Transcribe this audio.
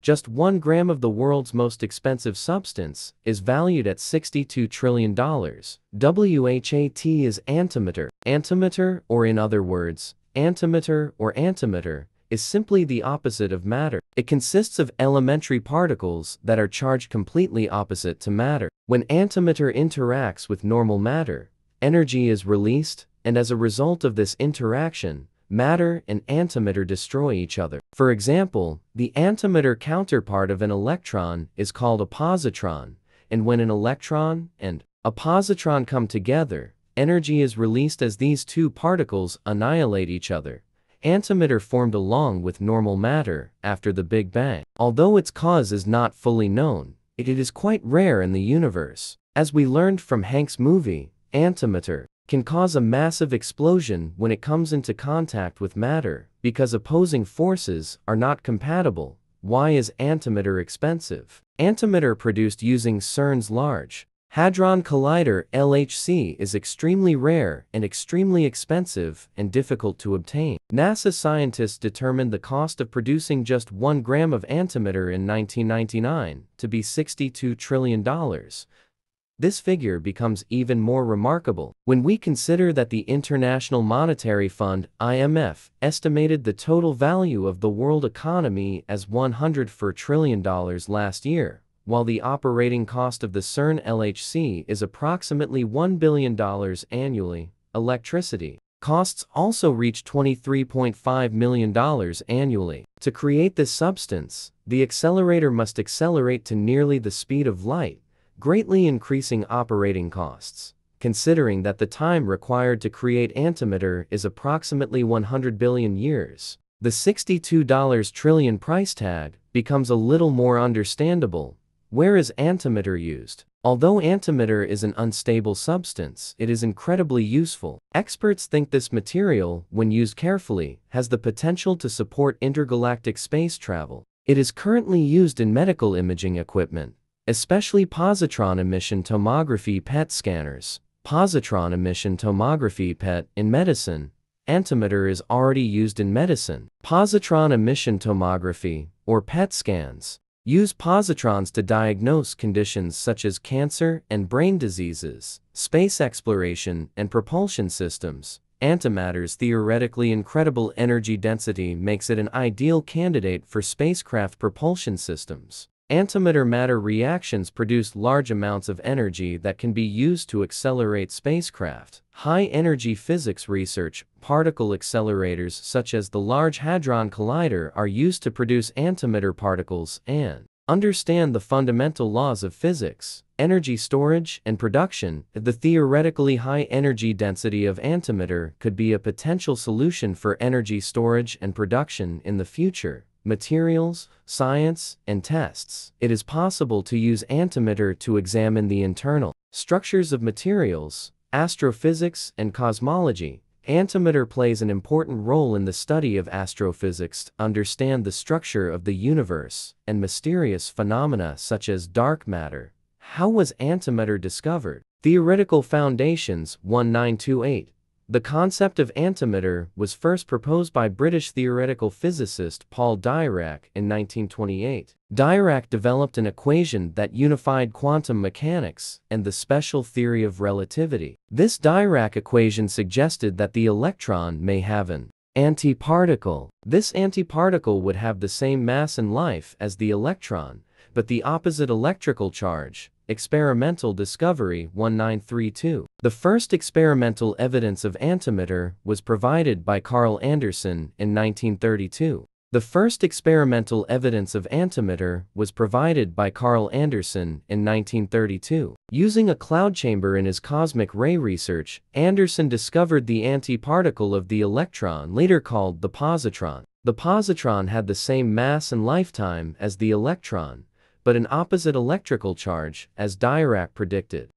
Just one gram of the world's most expensive substance is valued at $62 trillion. WHAT is antimatter. Antimatter, or in other words, antimatter or antimatter, is simply the opposite of matter. It consists of elementary particles that are charged completely opposite to matter. When antimatter interacts with normal matter, energy is released, and as a result of this interaction, matter and antimatter destroy each other. For example, the antimatter counterpart of an electron is called a positron, and when an electron and a positron come together, energy is released as these two particles annihilate each other. Antimatter formed along with normal matter after the Big Bang. Although its cause is not fully known, it is quite rare in the universe. As we learned from Hanks' movie, antimatter can cause a massive explosion when it comes into contact with matter because opposing forces are not compatible. Why is antimatter expensive? Antimatter produced using CERN's Large Hadron Collider LHC is extremely rare and extremely expensive and difficult to obtain. NASA scientists determined the cost of producing just 1 gram of antimatter in 1999 to be $62 trillion. This figure becomes even more remarkable when we consider that the International Monetary Fund IMF estimated the total value of the world economy as $104 trillion last year while the operating cost of the CERN LHC is approximately $1 billion annually, electricity costs also reach $23.5 million annually. To create this substance, the accelerator must accelerate to nearly the speed of light, greatly increasing operating costs. Considering that the time required to create antimatter is approximately 100 billion years, the $62 trillion price tag becomes a little more understandable where is antimatter used? Although antimatter is an unstable substance, it is incredibly useful. Experts think this material, when used carefully, has the potential to support intergalactic space travel. It is currently used in medical imaging equipment, especially positron emission tomography PET scanners. Positron emission tomography PET in medicine. Antimatter is already used in medicine. Positron emission tomography, or PET scans, Use positrons to diagnose conditions such as cancer and brain diseases, space exploration and propulsion systems. Antimatter's theoretically incredible energy density makes it an ideal candidate for spacecraft propulsion systems. Antimatter-matter reactions produce large amounts of energy that can be used to accelerate spacecraft. High-energy physics research, particle accelerators such as the Large Hadron Collider are used to produce antimatter particles and understand the fundamental laws of physics, energy storage and production. The theoretically high energy density of antimatter could be a potential solution for energy storage and production in the future materials, science, and tests, it is possible to use antimatter to examine the internal structures of materials, astrophysics, and cosmology. Antimatter plays an important role in the study of astrophysics to understand the structure of the universe and mysterious phenomena such as dark matter. How was antimatter discovered? Theoretical Foundations 1928 the concept of antimatter was first proposed by British theoretical physicist Paul Dirac in 1928. Dirac developed an equation that unified quantum mechanics and the special theory of relativity. This Dirac equation suggested that the electron may have an antiparticle. This antiparticle would have the same mass and life as the electron, but the opposite electrical charge, Experimental Discovery 1932. The first experimental evidence of antimatter was provided by Carl Anderson in 1932. The first experimental evidence of antimatter was provided by Carl Anderson in 1932. Using a cloud chamber in his cosmic ray research, Anderson discovered the antiparticle of the electron later called the positron. The positron had the same mass and lifetime as the electron, but an opposite electrical charge, as Dirac predicted.